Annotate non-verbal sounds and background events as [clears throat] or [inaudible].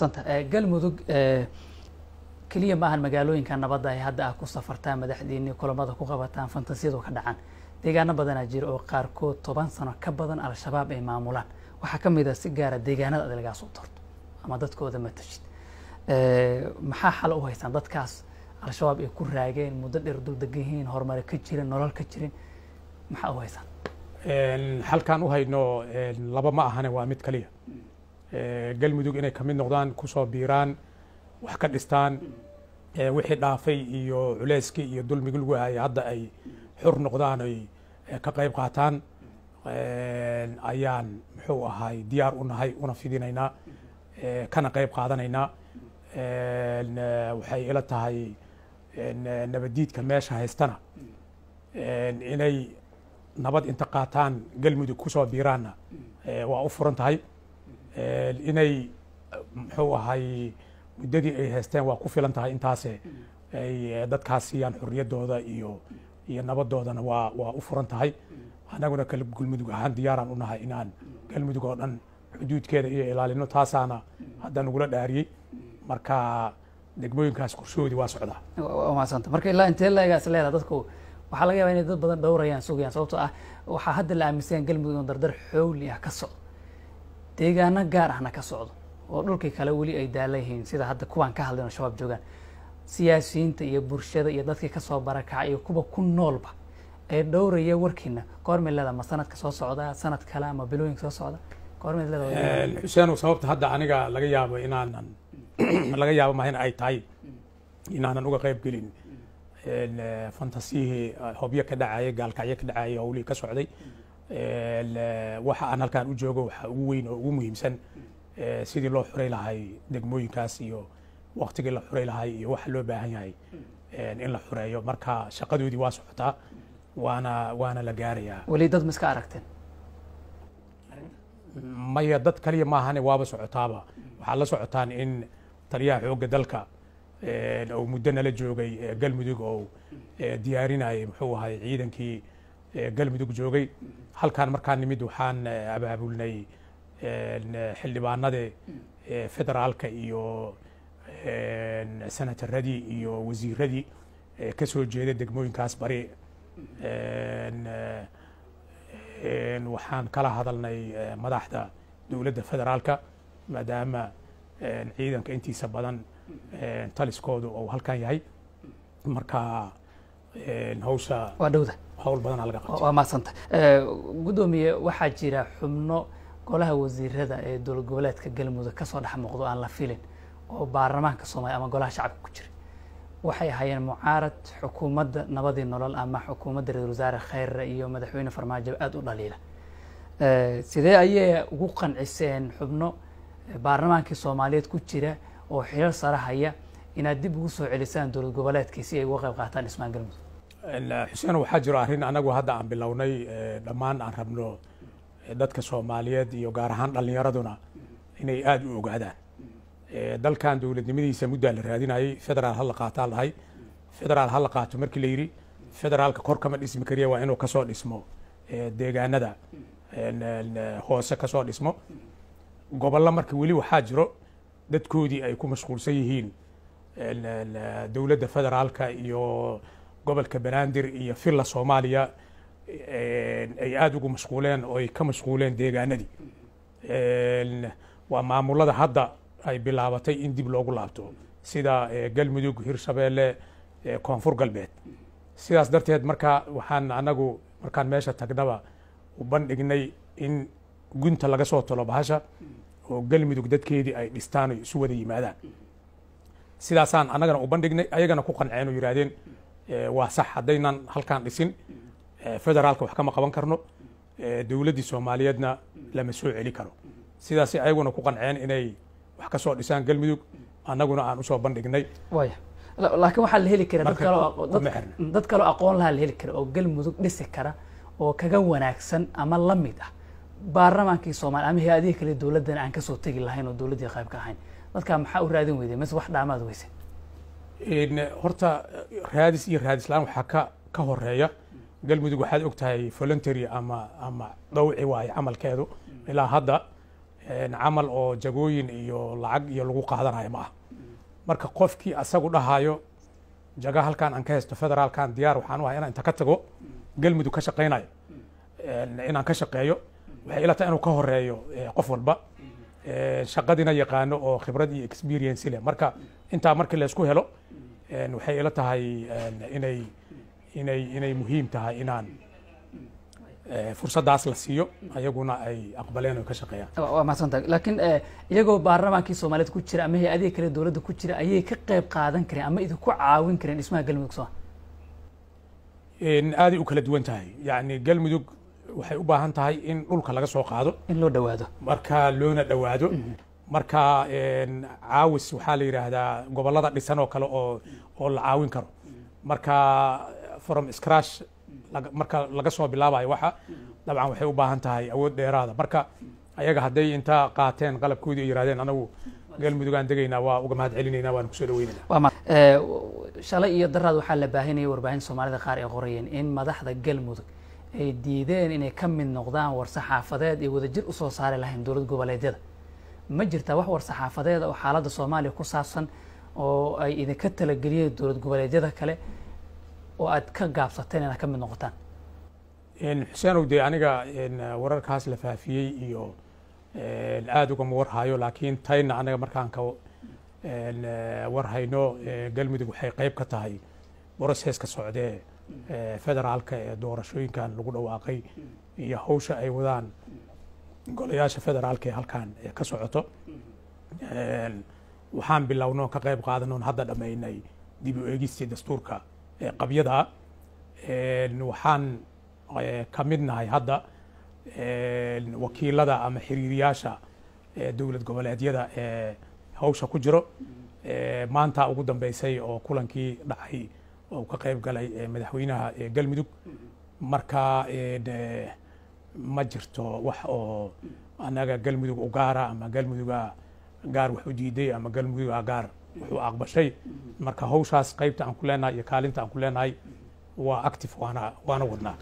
santa galmudug keliya maahan magaalooyinka nabadda ay hadda ah ku safartaan madaxdiinii kulamada ku qabataan fantasiyadu ka dhacaan. Deegaano badanaa jira oo qaarkood toban sano ka badan al-shabaab ay maamulaan. Waxaa ka mid a si gaara deegaanada ad lagaa soo torto ama dadkooda matashid maxaa xal u haysaan dadkaas? Al-shabaab ay ku raageen muddo dheer dul yihiin horumare ka jirin nolol ka jirin. Maxaa u haysaan? Halkaan u hayno laba ma ahane waa mid kaliya galmudug inay ka mid noqdaan ku soo biiraan wax ka dhistaan wixii dhaafay iyo culeyskii iyo dulmigii lagu hayay hadda ay xur noqdaan ay ka qayb qaataan ayaan muxuu ahay diyaar u nahay una fidinaynaa kana qayb qaadanaynaa waxay ila tahay nabaddiidka meesha haystana inay nabad inta qaataan galmudug ku soo biiraanna waa u furan tahay inay muxuu ahay muddadii ay haysteen waa ku filan tahay intaase. Ay dadkaas siiyaan xorriyaddooda iyo iyo nabadoodana waa waa u furan tahay. Annaguna kale galmudug ahaan diyaaraan u nahay inaan galmudug oo dhan xuduudkeeda iyo ilaalino taasaana hadda nagula dhaariyey. Marka degmooyinkaas qorshahoodii waa socdaa. Waa mahadsanta marka ilaa intee laegaas leedaha dadku waxaa laga yabaa inay dad badan dhowrayaan sugayaan sababtoo ah waxaa hadda la aaminsan galmudug in dardar xowli ah ka socdo deegaano gaar ahna ka socdo oo dhulkii kale weli ay daala yihiin sida hadda kuwaan ka hadlayn oo shabaab joogaan siyaasiyiinta iyo bulshada iyo dadkii ka soo barakacay iyo kuwa ku noolba ee dhowraya warkiina goormay leeda ma sanadka soo socda sanad kale ama bilooyinka soo socda? Xuseenow sababta hadda aniga laga yaabo inaanan [clears throat] laga yaabo ma in ay tahay inaanan uga qayb gelin. Fantasiyihii hobyo ka dhacayay gaalkacyo ka dhacayay howlihii ka socday waxa aan halkaan u joogo waxaa ugu weyn oo ugu muhiimsan sidii loo xuray lahay degmooyinkaas iyo waktigii la xuray lahay iyo waxa loo baahan yahay in la xureeyo marka shaqadoodii waa socotaa waana waana la gaarayaa. Weli dad ma iska aragteen? Maya dad kaliya maahane waaba socotaaba. Waxaad la socotaan in taliyaha xoogga dalka oo muddo nala joogay galmudug oo diyaarinayay muxuu ahay ciidankii galmudug joogay. Halkaan markaan nimid waxaan abaabulnay xildhibaanada federaalka iyo senataradii iyo wasiiradii ka soo jeeda degmooyinkaas bari. Waxaan kala hadalnay madaxda dowladda federaalka maadaama ciidanka intiisa badan taliskoodu uu halkan yahay. Marka hawsha waa dhowda hawl badanaa laga qabtay. Waa mahadsanta. Guddoomiye waxaa jira xubno golaha wasiirada ee dowlad goboleedka galmudug ka soo dhex muuqdo aan la filin oo baarlamaanka soomaaliya ama golaha shacabka ku jira waxay ahaayeen mucaarad xukuumadda nabadii nolol ama xukuumadda ra'isul wasaare khayre iyo madaxweyne farmaajo aada u dhaliila. Sidee ayay ugu qanciseen xubno baarlamaankii soomaaliyeed ku jira oo xilal sare haya inaad dib ugu soo celisaan dowlad goboleedkii si ay uga qayb qaataan dhismaan galmudug xuseen waxaa jiro arrin anagu hadda aan bilownay dhammaan aan rabno dadka soomaaliyeed iyo gaar ahaan dhallinyaraduna inay aada u ogaadaan. Dalkan dowladnimadiisa muddaa la raadinayay federaal hala qaataa lahay. Federaal hala qaato markii la yidhi federaalka kor kama dhismi kariya waa inuu ka soo dhismo deegaanada. Hoose ka soo dhismo. Gobollo marka weli waxaa jiro dadkoodii ay ku mashquulsan yihiin. Dowladda federaalka iyo gobolka banaadir iyo villa soomaaliya ay aada ugu mashquuleen oo ay ka mashquuleen deegaanadii. Waa maamulada hadda ay bilaabatay in dib loogu laabto. Sida galmudug hirshabeelle koonfur galbeed. Sidaas darteed marka waxaan anagu markaan meesha tagnaba u bandhignay in gunta laga soo tolo bahasha oo galmudug dadkeedii ay dhistaan isu wada yimaadaan. Sidaasaan annagana u bandhignay ayagana ku qanceen oo yidhaahdeen waa sax. Haddaynan halkaan dhisin federaalka wax kama qaban karno dowladdii soomaaliyeedna lama soo celi karo. Sidaasay ayaguna ku qanceen inay wax ka soo dhisaan galmudug annaguna aan u soo bandhignay. Laakiin waxaa la heli kara dad kaloo aqoon lahaa la heli kara oo galmudug dhisi kara oo kaga wanaagsan ama la mid ah. Baarlamaankii soomaaliya ama hay'adihii kale dowladdan aan ka soo tegi lahayn oo dowladdii qayb ka ahayn. Dadkaa maxaa u raadin weyday mise wax dhaamaad weyse horta raadis iyo raadis la'aan waxaa ka ka horreeya galmudug waxaad og tahay voluntary ama ama dhawci waaye camalkeedu. Ilaa hadda camal oo jagooyin iyo lacag iyo lagu qaadanayo ma ah marka qofkii asagu dhahayo jaga halkan aan ka haysto federaalkan diyaar waxaan u ahay inaan inta ka tago galmudug ka shaqaynayo inaan ka shaqeeyo waxay ila tahay inuu ka horeeyo qof walba. Shaqadina yaqaano oo khibrad iyo experience leh. Marka intaa markii laysku helo waxay ila tahay inay inay inay muhiim tahay inaan fursaddaas la siiyo ayaguna ay aqbaleen oo ka shaqeeyaan. Waa mahadsantahay laakiin iyagoo baarlamaankii soomaaliyeed ku jira ama hay'adihi kale dowladda ku jira ayay ka qayb qaadan kareen ama idinku caawin kareen dhismaha galmudug soo? Aaday u kala duwan tahay. Yacni galmudug waxay u baahan tahay in dhulka laga soo qaado. In loo dhawaado marka loona dhowaado marka caawis waxaa la yidhaahdaa gobollada dhisan oo kale oo oo la caawin karo. Marka from scratch marka laga soo bilaabayo waxa dabcan waxay u baahan tahay awood dheeraada. Marka ayaga hadday intaa qaateen qalabkoodii ay yidhahdeen anagu galmudugaan degaynaa waa uga mahad celinaynaa waan ku soo dhaweynayna shalay iyo daraad waxaa la baahinayay warbaahinta soomaalida qaar ay qorayeen in madaxda galmudug ay diideen inay ka mid noqdaan war-saxaafadeed ay wadajir u soo saari lahayn dowlad goboleedyada ma jirtaa wax war-saxaafadeed oo xaaladda soomaaliya ku saabsan oo ay idinka talageliyeen dowlad goboleedyada kale oo aad ka gaabsateen inaad ka mid noqotaan? Xuseenow dee aniga wararkaas la faafiyey iyo aada ugama warhayo laakiin tayna anaga markaan ka warhayno galmudug waxay qayb ka tahay broseska socdee federaalka ee doorashooyinkan lagu dhawaaqay iyo hawsha ay wadaan golayaasha federaalka ee halkan ka socoto. Waxaan bilowno ka qayb qaadanoon hadda dhammaynay dib u eegistii dastuurka qabyada. Waxaan ka mid nahay hadda wakiilada ama xiriiriyaasha dowlad goboleedyada ee hawsha ku jiro. Maanta ugu dambeysay oo kulankii dhacay oo ka qayb galay madaxweynaha galmudug. Marka ma jirto wax oo anaga galmudug u gaara ama galmuduga gaar wax u diiday ama galmuduga gaar wax u aqbashay. Marka hawshaas qaybta aan ku leenahay iyo kaalinta aan ku leenahay waa active waana waana wadnaa